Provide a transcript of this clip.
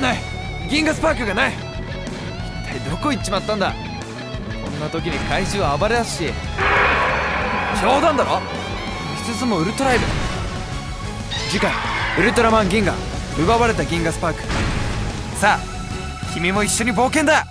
ない。銀河スパークがない。一体どこ行っちまったんだ。こんな時に怪獣は暴れ出すし。冗談だろ。5つもウルトライブ。次回ウルトラマン銀河奪われた銀河スパーク。さあ君も一緒に冒険だ。